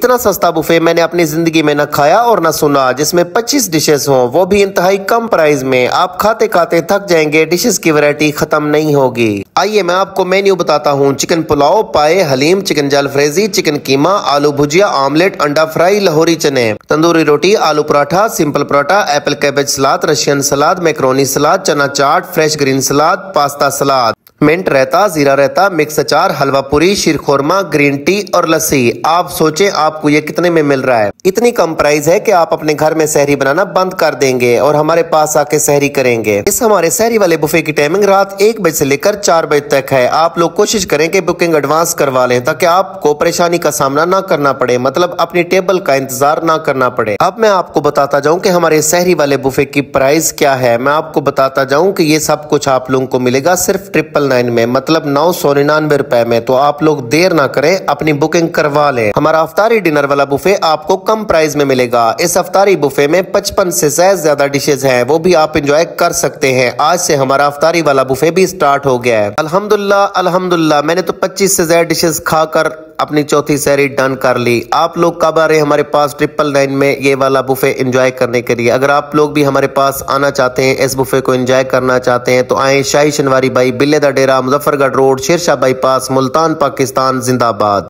इतना सस्ता बुफे मैंने अपनी ज़िंदगी में न खाया और न सुना, जिसमें 25 डिशेस हों, वो भी इंतहाई कम प्राइस में। आप खाते खाते थक जाएँगे डिशेस की वैरायटी खत्म नहीं होगी। आइए मैं आपको मेन्यू बताता हूँ। चिकन पुलाव, पाए, हलीम, चिकन जाल फ्रेजी चिकन कीमा, आलू भुजिया ऑमलेट अंडा फ्राई, लाहौरी चने। तंदूरी रोटी, आलू paratha simple paratha apple cabbage salad, Russian salad macaroni salad, चना chaat fresh green salad pasta salad. Mint raita, जीरा रहता, मिक्स अचार, हलवा पूरी शीर खोरमा ग्रीन टी और लस्सी। आप सोचे आपको ये कितने में मिल रहा है। इतनी कम प्राइस है कि आप अपने घर में सहरी बनाना बंद कर देंगे और हमारे पास आके सहरी करेंगे। इस हमारे सहरी वाले बुफे की टाइमिंग रात एक बजे से लेकर चार बजे तक है। आप लोग कोशिश करें कि बुकिंग एडवांस करवा लें ताकि आपको परेशानी का सामना ना करना पड़े मतलब अपनी टेबल का इंतज़ार ना करना पड़े। अब मैं आपको बताता जाऊँ की हमारे सहरी वाले बुफे की प्राइस क्या है। मैं आपको बताता जाऊँ की ये सब कुछ आप लोगों को मिलेगा सिर्फ़ ट्रिपल नाइन में मतलब नौ सौ निन्यानवे रूपए में तो आप लोग देर ना करें, अपनी बुकिंग करवा लें। हमारा अफ्तारी डिनर वाला बुफे आपको कम प्राइस में मिलेगा। इस अफ्तारी बुफे में पचपन से ज़्यादा डिशेज हैं, वो भी आप इंजॉय कर सकते हैं। आज से हमारा अफ्तारी वाला बुफे भी स्टार्ट हो गया है। अलहमदुल्ला अलहमदुल्ला मैंने तो 25 से ज़्यादा डिशेज खाकर अपनी चौथी सैरी डन कर ली। आप लोग कब आ रहे हैं हमारे पास ट्रिपल नाइन में? ये वाला बुफे इंजॉय करने के लिए। अगर आप लोग भी हमारे पास आना चाहते हैं, इस बुफे को इंजॉय करना चाहते हैं तो आए शाही शनवारी भाई बिल्ले दा डेरा, मुजफ्फरगढ़ रोड, शेरशाह बाईपास मुल्तान, पाकिस्तान, जिंदाबाद।